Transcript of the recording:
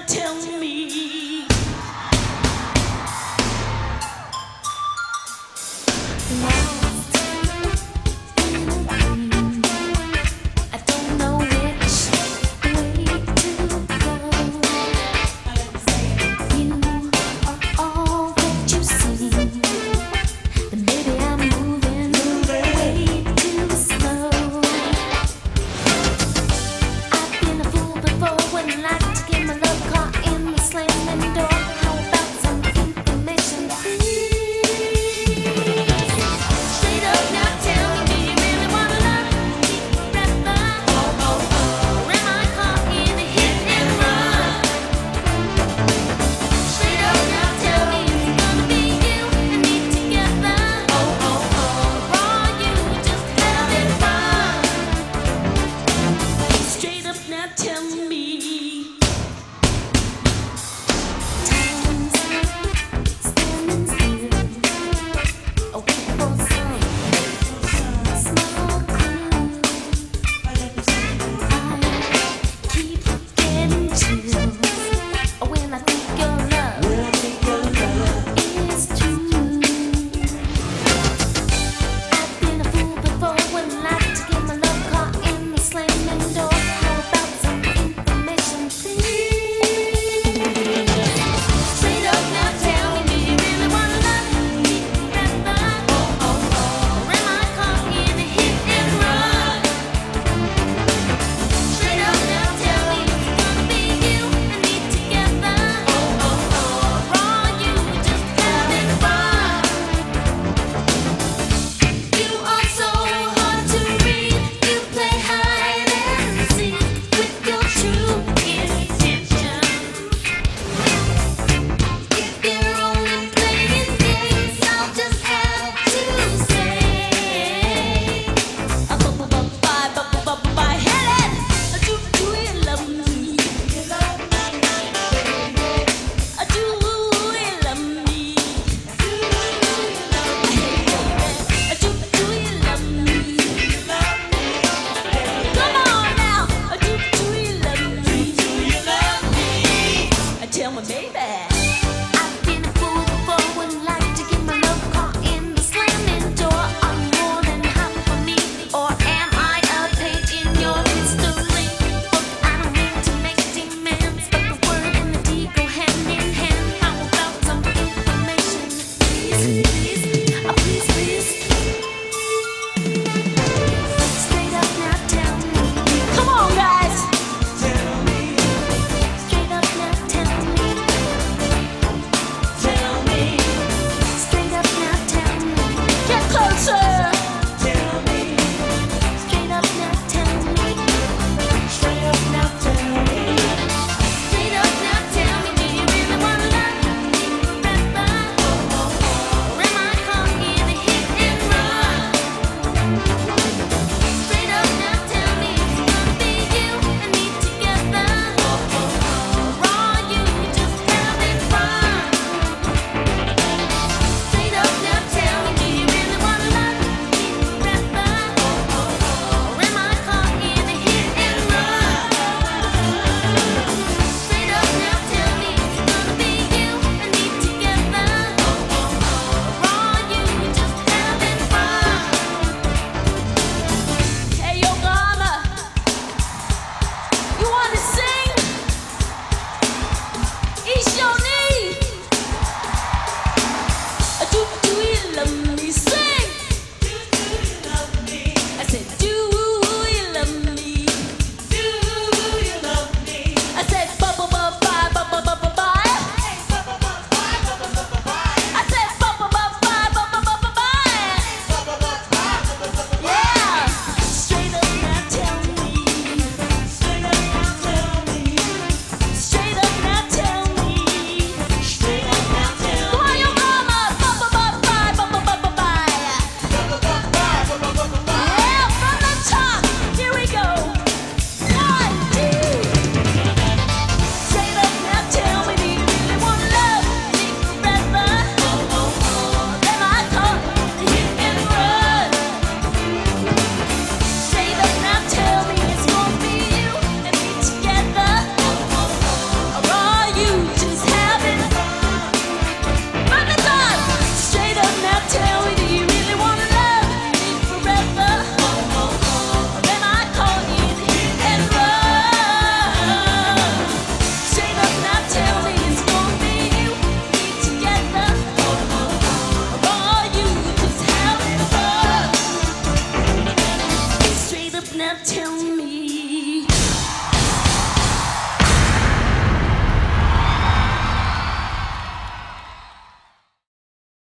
tell me to tell me, baby. tell me.